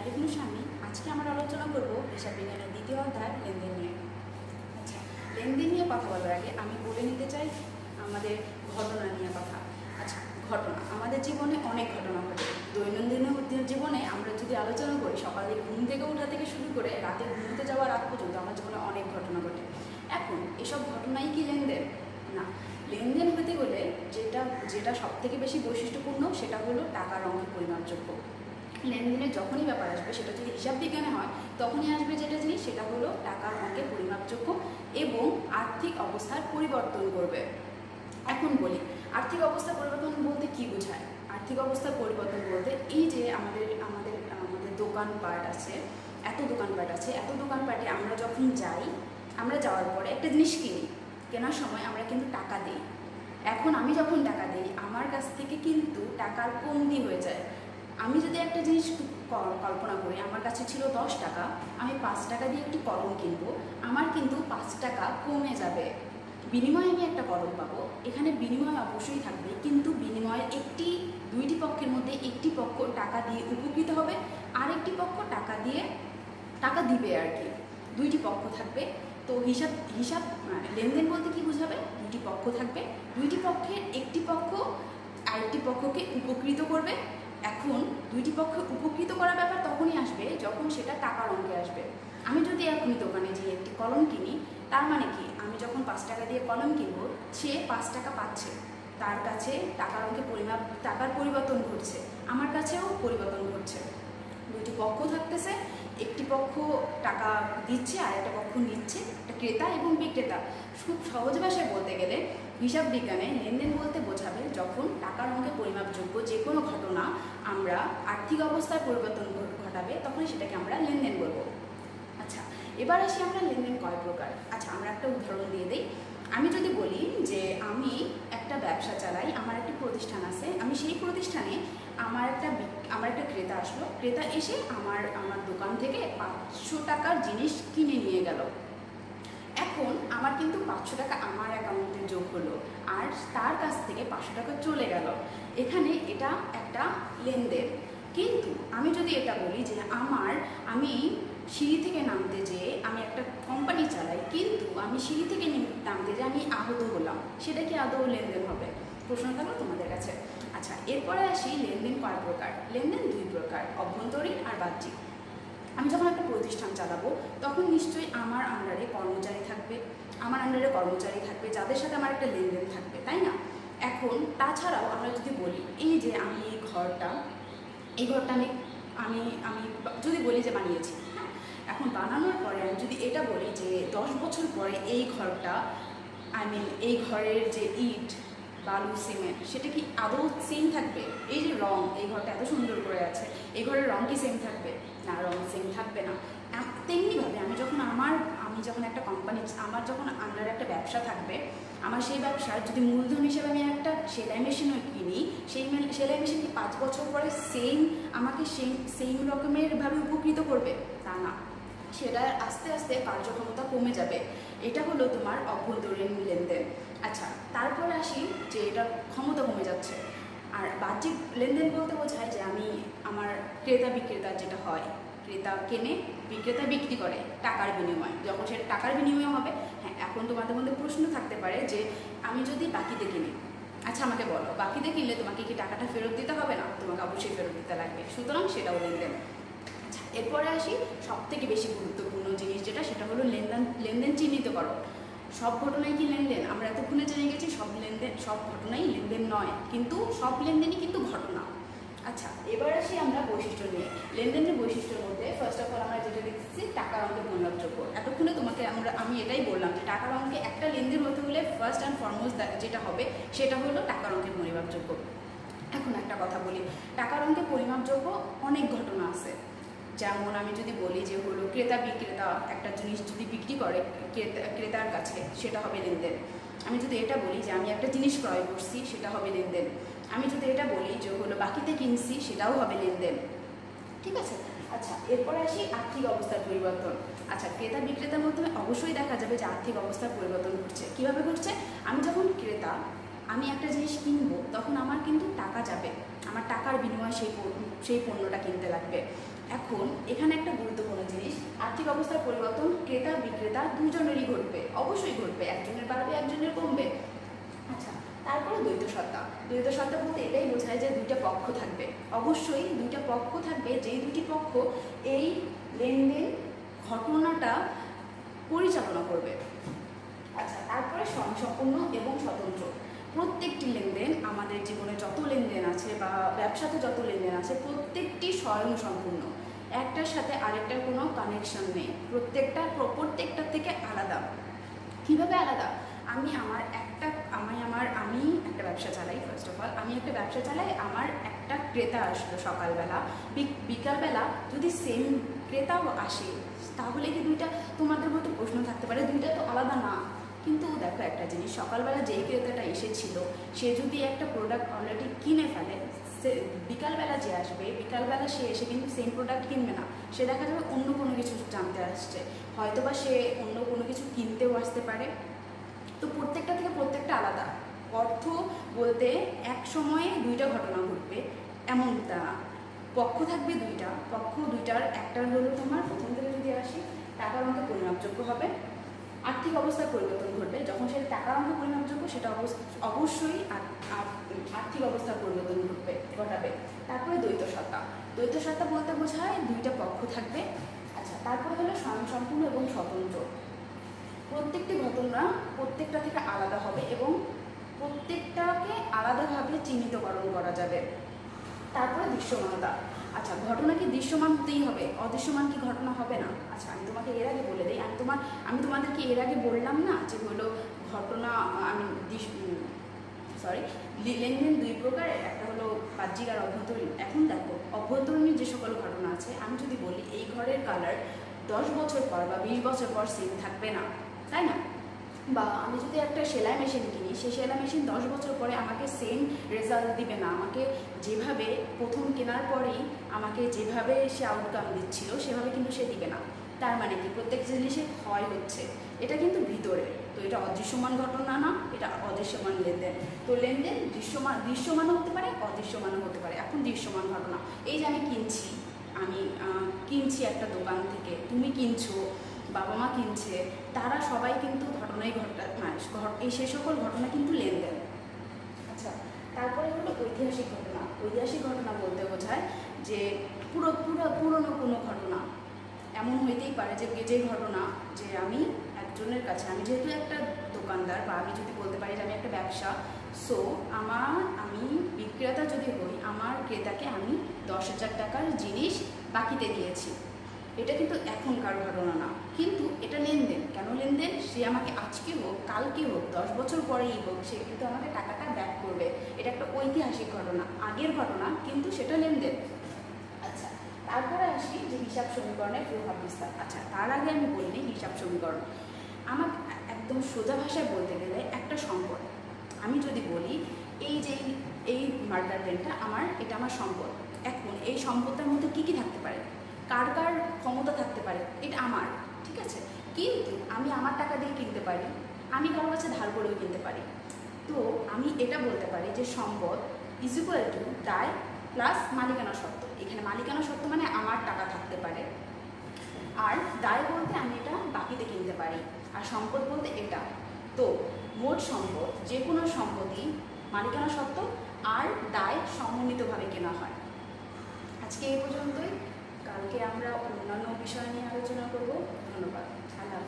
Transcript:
আলিফুল স্বামী, আজকে আমরা আলোচনা করব হিসাব বিজ্ঞানের দ্বিতীয় অধ্যায় লেনদেন নিয়ে। আচ্ছা লেনদেন নিয়ে কথা বলার আগে আমি বলে নিতে চাই আমাদের ঘটনা নিয়ে কথা। আচ্ছা ঘটনা। আমাদের জীবনে অনেক ঘটনা ঘটে। দৈনন্দিন জীবনে আমরা যদি আলোচনা করি সকালে ঘুম থেকে ওঠা থেকে শুরু করে রাতে ঘুমতে যাওয়ার আগ পর্যন্ত আমার জীবনে অনেক ঘটনা ঘটে। এখন, এসব ঘটনাই কি লেনদেন? না, লেনদেন হতে গেলে যেটা যেটা সব থেকে বেশি বৈশিষ্ট্যপূর্ণ সেটা হলো টাকার অঙ্কে পরিমাপযোগ্য। লেনদেনের যখনই ব্যাপার আসবে, সেটা যদি হিসাব বিজ্ঞানে হয়, তখনই আসবে যেটা জিনিস, সেটা হলো টাকার অঙ্কে পরিমাপযোগ্য এবং আর্থিক অবস্থার পরিবর্তন করবে। এখন বলি, আর্থিক অবস্থা পরিবর্তন বলতে কি বোঝায়? আর্থিক অবস্থার পরিবর্তন বলতে এই যে আমাদের আমাদের আমাদের দোকানপাট আছে, এত দোকানপাট আছে, এত দোকানপাটে আমরা যখন যাই, আমরা যাওয়ার পরে একটা জিনিস কিনি, কেনার সময় আমরা কিন্তু টাকা দিই। এখন আমি যখন টাকা দিই, আমার কাছ থেকে কিন্তু টাকার কমতি হয়ে যায়। আমি যদি একটা জিনিস কল্পনা করি, আমার কাছে ছিল দশ টাকা, আমি পাঁচ টাকা দিয়ে একটি কলম কিনবো, আমার কিন্তু পাঁচ টাকা কমে যাবে। বিনিময়ে আমি একটা কলম পাবো, এখানে বিনিময় অবশ্যই থাকবে, কিন্তু বিনিময়ের একটি, দুইটি পক্ষের মধ্যে একটি পক্ষ টাকা দিয়ে উপকৃত হবে আর একটি পক্ষ টাকা দিয়ে, টাকা দিবে আর কি। দুইটি পক্ষ থাকবে, তো হিসাব হিসাব মানে লেনদেন বলতে কি বোঝাবে? দুইটি পক্ষ থাকবে, দুইটি পক্ষের একটি পক্ষ আরেকটি পক্ষকে উপকৃত করবে এখন দুইটি পক্ষ উপকৃত করার ব্যাপার তখনই আসবে যখন সেটা টাকার অঙ্কে আসবে। আমি যদি এখনই দোকানে যে একটি কলম কিনি, তার মানে কি আমি যখন পাঁচ টাকা দিয়ে কলম কিনবো, সে পাঁচ টাকা পাচ্ছে। তার কাছে টাকার অঙ্কে পরিমাপ, টাকার পরিবর্তন ঘটছে। আমার কাছেও পরিবর্তন ঘটছে। দুইটি পক্ষ থাকতেছে, একটি পক্ষ টাকা দিচ্ছে আর একটা পক্ষ নিচ্ছে। একটা ক্রেতা এবং বিক্রেতা। খুব সহজ ভাষায় বলতে গেলে হিসাব বিজ্ঞানে লেনদেন বলতে বোঝাবে যখন টাকার অঙ্কে পরিমাপযোগ্য যে কোনো ঘটনা আমরা আর্থিক অবস্থার পরিবর্তন ঘটাবে তখন সেটাকে আমরা লেনদেন বলব। আচ্ছা এবার আসি আমরা লেনদেন কয় প্রকার? আচ্ছা আমরা একটা উদাহরণ দিয়ে দিই। আমি যদি বলি যে আমি একটা ব্যবসা চালাই, আমার একটা প্রতিষ্ঠান আছে, আমি সেই প্রতিষ্ঠানে আমার একটা আমার একটা ক্রেতা আসলো। ক্রেতা এসে আমার আমার দোকান থেকে পাঁচশো টাকার জিনিস কিনে নিয়ে গেল। এখন আমার কিন্তু পাঁচশো টাকা আমার অ্যাকাউন্টে যোগ হলো, আর তার কাছ থেকে পাঁচশো টাকা চলে গেল। এখানে এটা একটা লেনদেন। কিন্তু আমি যদি এটা বলি যে আমার, আমি সিঁড়ি থেকে নামতে যেয়ে আমি একটা কোম্পানি চালাই, কিন্তু আমি সিঁড়ি থেকে নামতে যে আমি আহত হলাম। সেটা কি আদৌ লেনদেন হবে? প্রশ্ন থাকল তোমাদের কাছে। আচ্ছা এরপরে আসি লেনদেন কয় প্রকার? লেনদেন দুই প্রকার, অভ্যন্তরীণ আর বাহ্যিক। আমি যখন একটা প্রতিষ্ঠান চালাবো, তখন নিশ্চয়ই আমার আন্ডারে কর্মচারী থাকবে, আমার আন্ডারে কর্মচারী থাকবে, যাদের সাথে আমার একটা লেনদেন থাকবে, তাই না? এখন তাছাড়াও আমরা যদি বলি, এই যে আমি এই ঘরটা এই ঘরটা আমি আমি আমি যদি বলি যে বানিয়েছি হ্যাঁ? এখন বানানোর পরে আমি যদি এটা বলি যে দশ বছর পরে এই ঘরটা আই মিন এই ঘরের যে ইট বালু, সিমেন্ট, সেটা কি আদৌ সেম থাকবে? এই যে রং, এই ঘরটা এত সুন্দর করে আছে, এই ঘরের রং কি সেম থাকবে? না, রং সেম থাকবে না। তেমনিভাবে আমি যখন আমার, আমি যখন একটা কোম্পানি আমার যখন আন্ডারে একটা ব্যবসা থাকবে, আমার সেই ব্যবসার যদি মূলধন হিসেবে আমি একটা সেলাই মেশিনও কিনি, সেই সেলাই মেশিন কি পাঁচ বছর পরে সেম আমাকে সেই সেম রকমেরভাবে উপকৃত করবে? তা না। সেটা আস্তে আস্তে কার্যক্ষমতা কমে যাবে। এটা হলো তোমার অভ্যন্তরীণ লেনদেন। আচ্ছা তারপরে আসি যে এটা ক্ষমতা কমে যাচ্ছে। আর বাহ্যিক লেনদেন বলতে বোঝায় যে আমি আমার ক্রেতা বিক্রেতার যেটা হয়, ক্রেতা কেনে, বিক্রেতা বিক্রি করে টাকার বিনিময়ে। যখন সেটা টাকার বিনিময়ে হবে হ্যাঁ এখন তোমাদের মধ্যে প্রশ্ন থাকতে পারে যে আমি যদি বাকিতে কিনি আচ্ছা আমাকে বলো, বাকিতে কিনলে তোমাকে কি টাকাটা ফেরত দিতে হবে না? তোমাকে অবশ্যই ফেরত দিতে লাগবে। সুতরাং সেটাও লেনদেন। আচ্ছা এরপরে আসি সব থেকে বেশি গুরুত্বপূর্ণ জিনিস যেটা, সেটা হলো লেনদেন লেনদেন চিহ্নিত করো সব ঘটনাই কি লেনদেন? আমরা এতক্ষণে জেনে গেছি, সব লেনদেন, সব ঘটনাই লেনদেন নয়, কিন্তু সব লেনদেনই কিন্তু ঘটনা। আচ্ছা এবার আসি আমরা বৈশিষ্ট্য নিয়ে। লেনদেনের বৈশিষ্ট্যের মধ্যে ফার্স্ট অফ অল আমরা যেটা দেখছি টাকার অঙ্কে পরিমাপযোগ্য। এতক্ষণে তোমাকে আমরা, আমি এটাই বললাম যে টাকার অঙ্কে একটা লেনদেন হতে হলে ফার্স্ট অ্যান্ড ফরমোস্ট যেটা হবে, সেটা হলো টাকার অঙ্কে পরিমাপযোগ্য। এখন একটা কথা বলি, টাকার অঙ্কে পরিমাপযোগ্য অনেক ঘটনা আছে। যেমন আমি যদি বলি যে হলো ক্রেতা বিক্রেতা একটা জিনিস যদি বিক্রি করে ক্রেতার কাছে, সেটা হবে লেনদেন। আমি যদি এটা বলি যে আমি একটা জিনিস ক্রয় করছি, সেটা হবে লেনদেন। আমি যদি এটা বলি যে হলো বাকিতে কিনছি, সেটাও হবে লেনদেন। ঠিক আছে? আচ্ছা এরপরে আসি আর্থিক অবস্থার পরিবর্তন। আচ্ছা ক্রেতা বিক্রেতার মাধ্যমে অবশ্যই দেখা যাবে যে আর্থিক অবস্থার পরিবর্তন ঘটছে। কীভাবে ঘটছে? আমি যখন ক্রেতা, আমি একটা জিনিস কিনবো, তখন আমার কিন্তু টাকা যাবে। আমার টাকার বিনিময়ে সেই সেই পণ্যটা কিনতে লাগবে। এখন এখানে একটা গুরুত্বপূর্ণ জিনিস, আর্থিক অবস্থার পরিবর্তন, ক্রেতা, বিক্রেতা দুজনেরই ঘটবে, অবশ্যই ঘটবে, একজনের বাড়বে, একজনের কমবে। আচ্ছা তারপরে দ্বৈত সত্তা। দ্বৈত সত্তা বলতে এটাই বোঝায় যে দুইটা পক্ষ থাকবে। অবশ্যই দুইটা পক্ষ থাকবে, যেই দুটি পক্ষ এই লেনদেন ঘটনাটা পরিচালনা করবে। আচ্ছা তারপরে স্বয়ংসম্পূর্ণ এবং স্বতন্ত্র। প্রত্যেকটি লেনদেন, আমাদের জীবনে যত লেনদেন আছে বা ব্যবসাতে যত লেনদেন আছে, প্রত্যেকটি স্বয়ংসম্পূর্ণ। একটার সাথে আরেকটার কোনো কানেকশন নেই। প্রত্যেকটা, প্রত্যেকটার থেকে আলাদা। কীভাবে আলাদা? আমি আমার একটা, আমি আমার, আমি একটা ব্যবসা চালাই ফার্স্ট অফ অল আমি একটা ব্যবসা চালাই, আমার একটা ক্রেতা আসলো সকালবেলা। বিকালবেলা যদি সেম ক্রেতাও আসে, তাহলে কি দুইটা, তোমাদের মতো প্রশ্ন থাকতে পারে? দুইটা তো আলাদা না। কিন্তু দেখো একটা জিনিস, সকালবেলা যেই ক্রেতাটা এসেছিল, সে যদি একটা প্রোডাক্ট অলরেডি কিনে ফেলে বিকালবেলা যে আসবে, বিকালবেলা সে এসে কিন্তু সেম প্রোডাক্ট কিনবে না। সে দেখা যাবে অন্য কোনো কিছু জানতে আসছে। হয়তোবা সে অন্য কোনো কিছু কিনতেও আসতে পারে। তো প্রত্যেকটা থেকে প্রত্যেকটা আলাদা। অর্থ বলতে এক সময়ে দুইটা ঘটনা ঘটবে, এমনটা পক্ষ থাকবে দুইটা, পক্ষ দুইটার, একটার হলো তোমার প্রথম থেকে যদি আসি টাকার অঙ্কে পরিমাপযোগ্য হবে। আর্থিক অবস্থার পরিবর্তন ঘটবে। যখন সেটা টাকার অঙ্কে পরিমাপযোগ্য সেটা অবশ্যই আর্থিক অবস্থার পরিবর্তন ঘটবে, ঘটাবে। তারপরে দ্বৈত সত্তা। দ্বৈত সত্তা বলতে বোঝায় দুইটা পক্ষ থাকবে। আচ্ছা তারপরে হলো স্বয়ংসম্পূর্ণ এবং স্বতন্ত্র। প্রত্যেকটি ঘটনা প্রত্যেকটা থেকে আলাদা হবে এবং প্রত্যেকটাকে আলাদাভাবে চিহ্নিতকরণ করা যাবে। তারপরে দৃশ্যমানতা। আচ্ছা ঘটনা কি দৃশ্যমান হতেই হবে? অদৃশ্যমান কি ঘটনা হবে না? আচ্ছা আমি তোমাকে এর আগে বলে দিই, আমি তোমার, আমি তোমাদেরকে এর আগে বললাম না যে হলো ঘটনা আমি সরি লেনদেন দুই প্রকারের একটা হলো বাহ্যিক আর অভ্যন্তরীণ। এখন দেখো অভ্যন্তরীণ যে সকল ঘটনা আছে, আমি যদি বলি, এই ঘরের কালার দশ বছর পর বা বিশ বছর পর সেম থাকবে না, তাই না? বা আমি যদি একটা সেলাই মেশিন কিনি সেলাই মেশিন দশ বছর পরে আমাকে সেম রেজাল্ট দিবে না। আমাকে যেভাবে প্রথম কেনার পরেই আমাকে যেভাবে সে আউটকাম দিচ্ছিল, সেভাবে কিন্তু সে দিবে না। তার মানে কি? প্রত্যেক জিনিসের ক্ষয় হচ্ছে। এটা কিন্তু ভিতরে। তো এটা অদৃশ্যমান ঘটনা না, এটা অদৃশ্যমান লেনদেন। তো লেনদেন দৃশ্যমান দৃশ্যমানও হতে পারে, অদৃশ্যমানও হতে পারে। এখন দৃশ্যমান ঘটনা। এই যে আমি কিনছি আমি কিনছি একটা দোকান থেকে। তুমি কিনছো বাবা মা কিনছে, তারা সবাই কিন্তু ঘটনাই ঘটা মানে এই সে সকল ঘটনা কিন্তু লেনদেন। আচ্ছা তারপরে হলো ঐতিহাসিক ঘটনা। ঐতিহাসিক ঘটনা বলতে বোঝায় যে পুরো পুরো, পুরনো কোনো ঘটনা। এমন হইতেই পারে যে যে ঘটনা যে আমি একজনের কাছে, আমি যেহেতু একটা দোকানদার বা আমি যদি বলতে পারি যে আমি একটা ব্যবসা সো আমার, আমি বিক্রেতা যদি হই, আমার ক্রেতাকে আমি দশ হাজার টাকার জিনিস বাকিতে দিয়েছি। এটা কিন্তু এখনকার ঘটনা না। কিন্তু এটা লেনদেন। কেন লেনদেন? সে আমাকে আজকে হোক, কালকে হোক, দশ বছর পরেই হোক, সে কিন্তু আমাকে টাকাটা ব্যাক করবে। এটা একটা ঐতিহাসিক ঘটনা, আগের ঘটনা, কিন্তু সেটা লেনদেন। আচ্ছা তারপরে আসি যে হিসাব সমীকরণের প্রভাব বিস্তার। আচ্ছা তার আগে আমি বলিনি হিসাব সমীকরণ। আমার একদম সোজা ভাষায় বলতে গেলে একটা সম্পদ। আমি যদি বলি, এই যে এই মার্ডার ব্রেনটা আমার, এটা আমার সম্পদ। এখন এই সম্পদটার মধ্যে কী কী থাকতে পারে? কার কার ক্ষমতা থাকতে পারে, এটা আমার, ঠিক আছে? কিন্তু আমি আমার টাকা দিয়ে কিনতে পারি, আমি কারও কাছে ধার করেও কিনতে পারি। তো আমি এটা বলতে পারি যে সম্পদ ইজ ইকুয়াল টু দায় প্লাস মালিকানা সত্ত্ব এখানে মালিকানা সত্ত্ব মানে আমার টাকা থাকতে পারে। আর দায় বলতে আমি এটা বাকিতে কিনতে পারি। আর সম্পদ বলতে এটা। তো মোট সম্পদ, যে কোনো সম্পত্তি মালিকানা সত্ত্ব আর দায় সমন্বিতভাবে কেনা হয়। আজকে এই পর্যন্তই। কালকে আমরা অন্যান্য বিষয় নিয়ে আলোচনা করব। ধন্যবাদ। আল্লাহ